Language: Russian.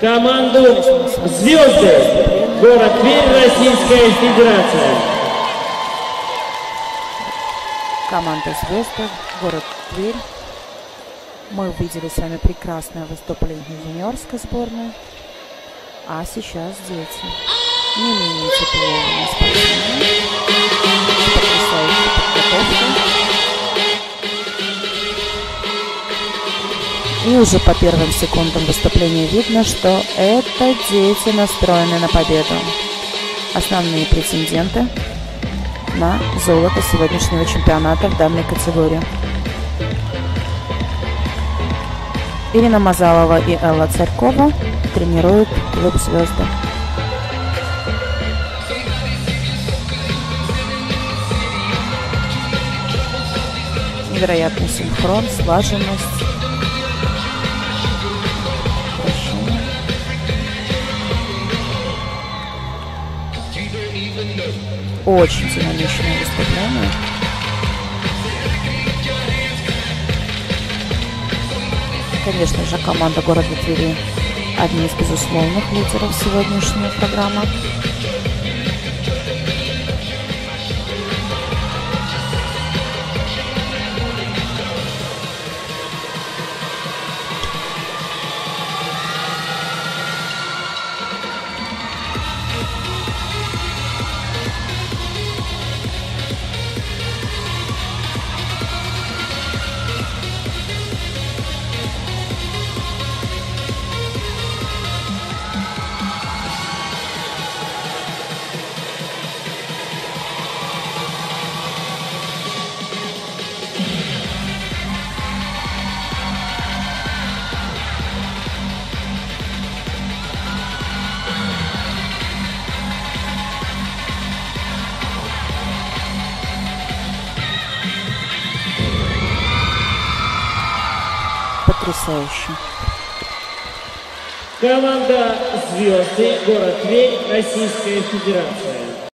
команду «Звезды», город Тверь, Российская Федерация. Команда «Звезды», город Тверь. Мы увидели с вами прекрасное выступление юниорской сборной. А сейчас дети. Не менее. С И уже по первым секундам выступления видно, что это дети настроены на победу. Основные претенденты на золото сегодняшнего чемпионата в данной категории. Ирина Мазалова и Элла Царькова тренируют клуб «Звезды». Невероятный синхрон, слаженность. Очень динамичное выступление. Конечно же, команда города Твери одни из безусловных лидеров сегодняшней программы. Потрясающе. Команда «Звезды», город Тверь, Российская Федерация.